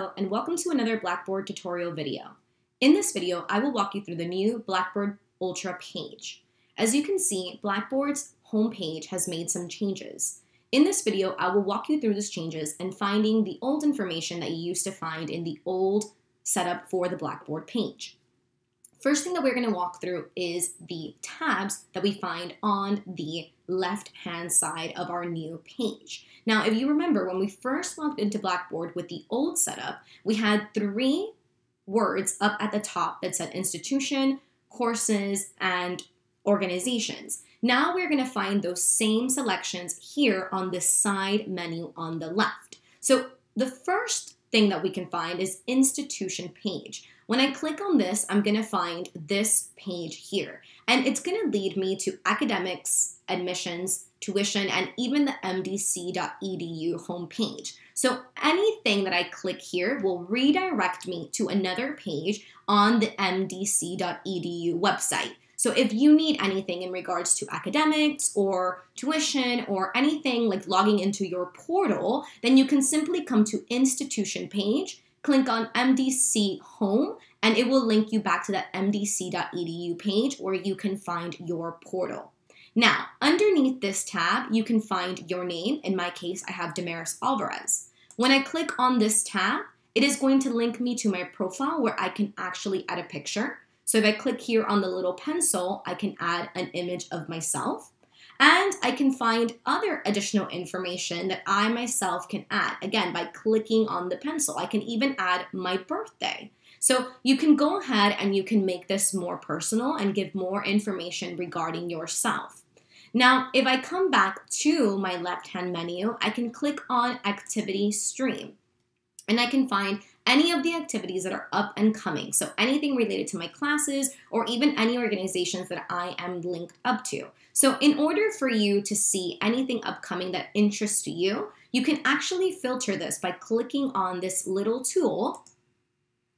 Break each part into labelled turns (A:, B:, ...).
A: and welcome to another Blackboard tutorial video. In this video, I will walk you through the new Blackboard Ultra page. As you can see, Blackboard's homepage has made some changes. In this video, I will walk you through these changes and finding the old information that you used to find in the old setup for the Blackboard page. First thing that we're going to walk through is the tabs that we find on the left-hand side of our new page. Now, if you remember, when we first logged into Blackboard with the old setup, we had three words up at the top that said institution, courses, and organizations. Now we're going to find those same selections here on the side menu on the left. So the first thing that we can find is institution page. When I click on this, I'm gonna find this page here. And it's gonna lead me to academics, admissions, tuition, and even the mdc.edu homepage. So anything that I click here will redirect me to another page on the mdc.edu website. So if you need anything in regards to academics or tuition or anything like logging into your portal, then you can simply come to institution page, click on MDC home, and it will link you back to that mdc.edu page where you can find your portal. Now, underneath this tab, you can find your name. In my case, I have Damaris Alvarez. When I click on this tab, it is going to link me to my profile where I can actually add a picture. So if I click here on the little pencil, I can add an image of myself. And I can find other additional information that I myself can add, again, by clicking on the pencil. I can even add my birthday. So you can go ahead and you can make this more personal and give more information regarding yourself. Now, if I come back to my left-hand menu, I can click on Activity Stream. And I can find any of the activities that are up and coming. So anything related to my classes or even any organizations that I am linked up to. So in order for you to see anything upcoming that interests you, you can actually filter this by clicking on this little tool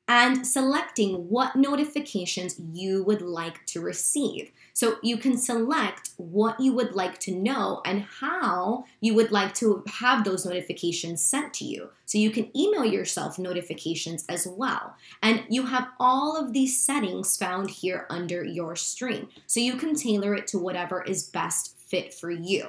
A: and selecting what notifications you would like to receive. So you can select what you would like to know and how you would like to have those notifications sent to you. So you can email yourself notifications as well. And you have all of these settings found here under your stream. So you can tailor it to whatever is best fit for you.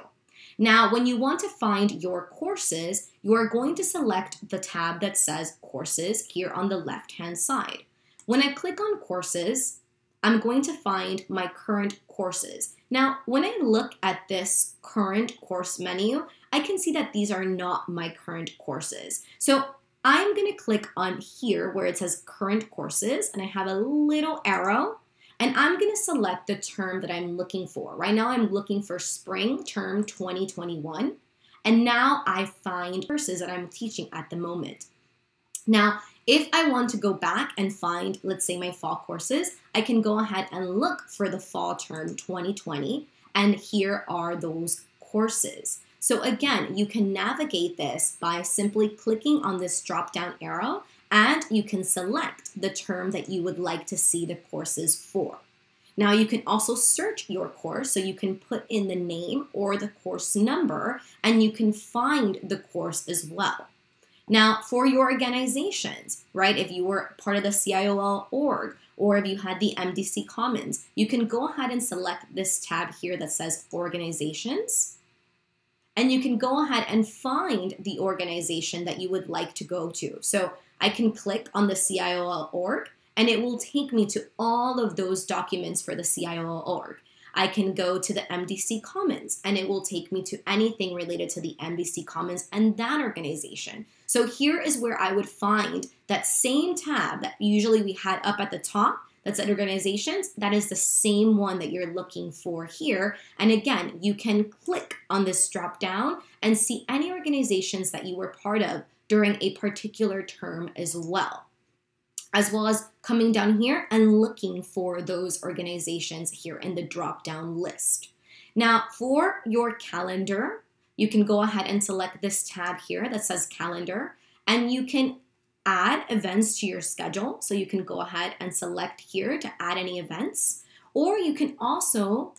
A: Now, when you want to find your courses, you are going to select the tab that says Courses here on the left-hand side. When I click on Courses, I'm going to find my current courses. Now, when I look at this current course menu, I can see that these are not my current courses. So I'm going to click on here where it says current courses and I have a little arrow and I'm going to select the term that I'm looking for. Right now, I'm looking for spring term 2021. And now I find courses that I'm teaching at the moment. Now, if I want to go back and find, let's say, my fall courses, I can go ahead and look for the fall term 2020. And here are those courses. So again, you can navigate this by simply clicking on this drop down arrow and you can select the term that you would like to see the courses for. Now you can also search your course, so you can put in the name or the course number and you can find the course as well. Now for your organizations, right, if you were part of the CIOL org or if you had the MDC Commons, you can go ahead and select this tab here that says organizations and you can go ahead and find the organization that you would like to go to. So I can click on the CIOL org and it will take me to all of those documents for the CIOL org. I can go to the MDC Commons and it will take me to anything related to the MDC Commons and that organization. So here is where I would find that same tab that usually we had up at the top that's at organizations, that is the same one that you're looking for here. And again, you can click on this drop down and see any organizations that you were part of during a particular term as well, as well as coming down here and looking for those organizations here in the drop down list. Now, for your calendar, you can go ahead and select this tab here that says calendar, and you can add events to your schedule. So you can go ahead and select here to add any events, or you can also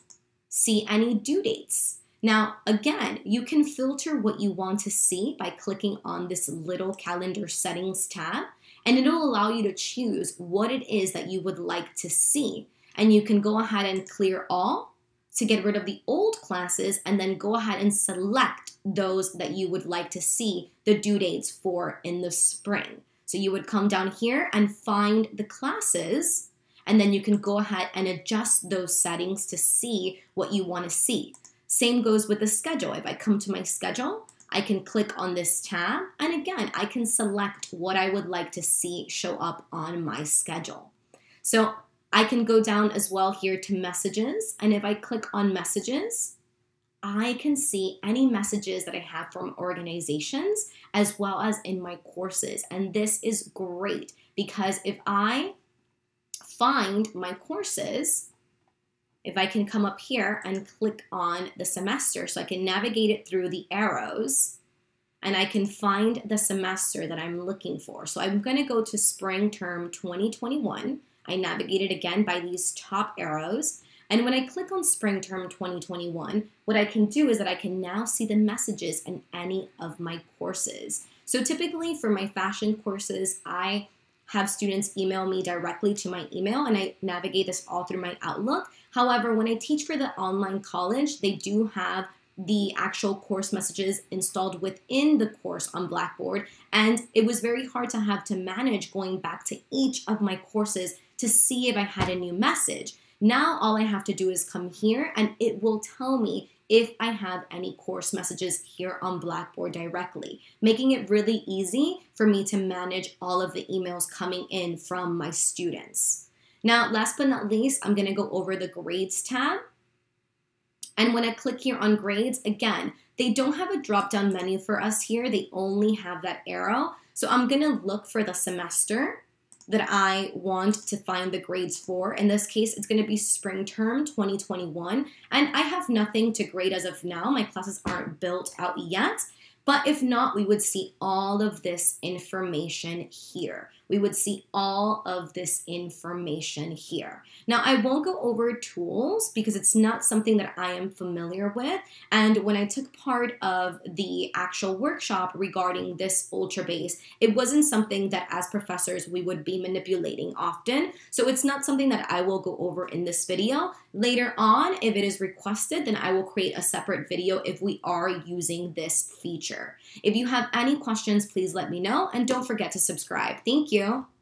A: see any due dates. Now, again, you can filter what you want to see by clicking on this little calendar settings tab, and it'll allow you to choose what it is that you would like to see. And you can go ahead and clear all to get rid of the old classes and then go ahead and select those that you would like to see the due dates for in the spring. So you would come down here and find the classes, and then you can go ahead and adjust those settings to see what you want to see. Same goes with the schedule. If I come to my schedule, I can click on this tab, and again, I can select what I would like to see show up on my schedule. So I can go down as well here to messages, and if I click on messages, I can see any messages that I have from organizations as well as in my courses. And this is great because if I find my courses, if I can come up here and click on the semester so I can navigate it through the arrows and I can find the semester that I'm looking for. So I'm going to go to spring term 2021 I navigate it again by these top arrows. And when I click on spring term 2021, what I can do is that I can now see the messages in any of my courses. So typically for my fashion courses, I have students email me directly to my email and I navigate this all through my Outlook. However, when I teach for the online college, they do have the actual course messages installed within the course on Blackboard. And it was very hard to have to manage going back to each of my courses to see if I had a new message. Now all I have to do is come here and it will tell me if I have any course messages here on Blackboard directly, making it really easy for me to manage all of the emails coming in from my students. Now, last but not least, I'm gonna go over the grades tab. And when I click here on grades, again, they don't have a drop down menu for us here. They only have that arrow. So I'm gonna look for the semester that I want to find the grades for. In this case, it's going to be spring term 2021, and I have nothing to grade as of now. My classes aren't built out yet. But if not, we would see all of this information here. We would see all of this information here. Now, I won't go over tools because it's not something that I am familiar with. And when I took part of the actual workshop regarding this ultra base, it wasn't something that as professors we would be manipulating often. So it's not something that I will go over in this video. Later on, if it is requested, then I will create a separate video if we are using this feature. If you have any questions, please let me know and don't forget to subscribe. Thank you.